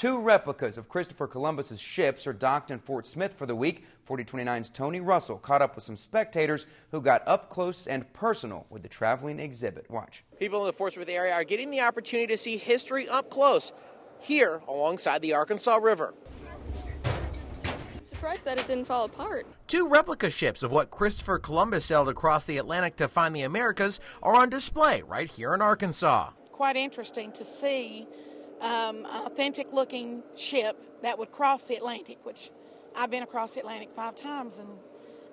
Two replicas of Christopher Columbus's ships are docked in Fort Smith for the week. 4029's Tony Russell caught up with some spectators who got up close and personal with the traveling exhibit. Watch. People in the Fort Smith area are getting the opportunity to see history up close here alongside the Arkansas River surprised that it didn't fall apart. Two replica ships of what Christopher Columbus sailed across the Atlantic to find the Americas are on display right here in Arkansas. Quite interesting to see um, an authentic looking ship that would cross the Atlantic, which I've been across the Atlantic five times and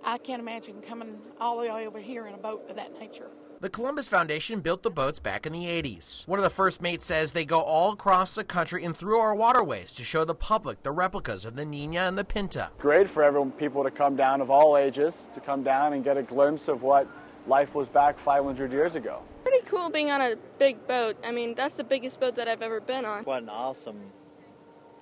I can't imagine coming all the way over here in a boat of that nature. The Columbus Foundation built the boats back in the 80s. One of the first mates says they go all across the country and through our waterways to show the public the replicas of the Nina and the Pinta. Great for everyone, people to come down of all ages to come down and get a glimpse of what life was back 500 years ago. Pretty cool being on a big boat. I mean, that's the biggest boat that I've ever been on. What an awesome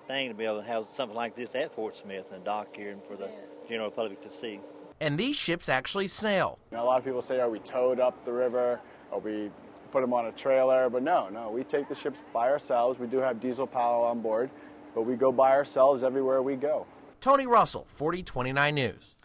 thing to be able to have something like this at Fort Smith and dock here and for the general public to see and these ships actually sail. You know, a lot of people say, are we towed up the river? Are we put them on a trailer? But no, no, we take the ships by ourselves. We do have diesel power on board, but we go by ourselves everywhere we go. Tony Russell, 4029 News.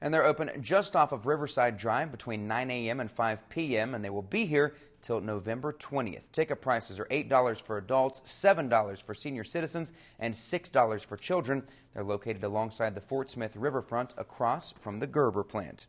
And they're open just off of Riverside Drive between 9 a.m. and 5 p.m., and they will be here till November 20th. Ticket prices are $8 for adults, $7 for senior citizens, and $6 for children. They're located alongside the Fort Smith riverfront across from the Gerber plant.